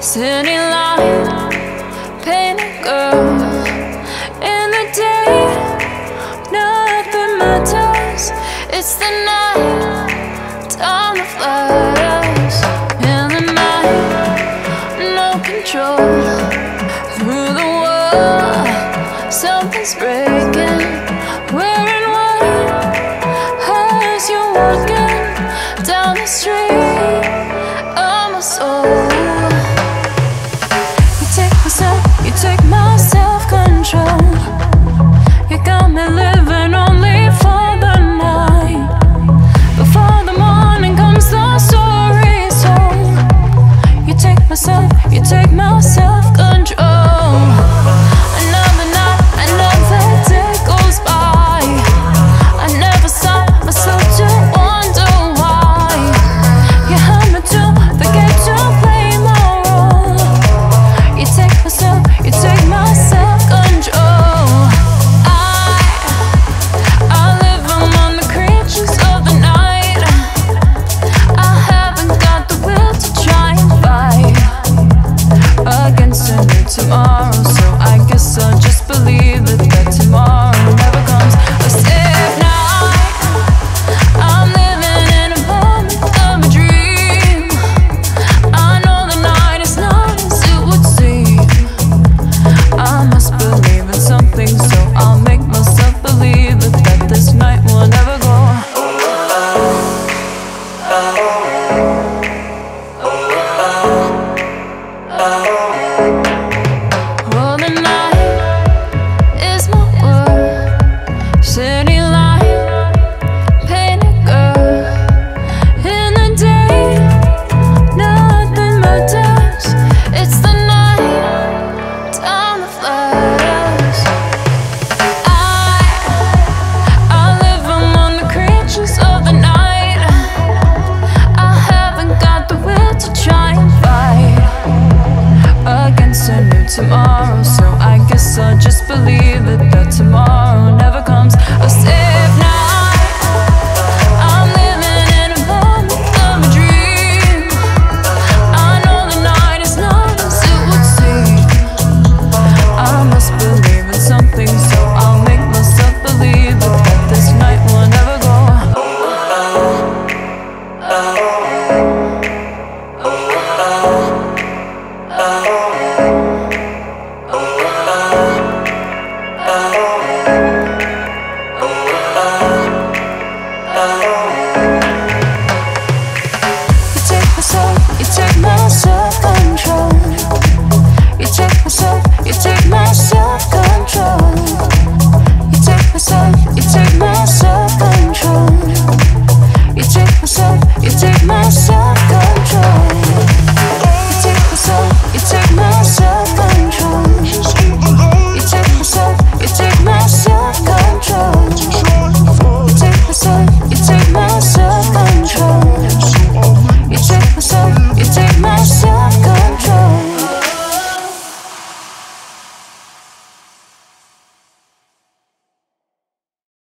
City light, painted girl. In the day, nothing matters. It's the night, time to flash In the night, no control through the wall. Something's breaking. Wearing white as you're walking down the street. Oh, my soul. You take myself, you take my self control. You got me living only for the night. Before the morning comes, the story's told. You take myself, you take my self control. master control.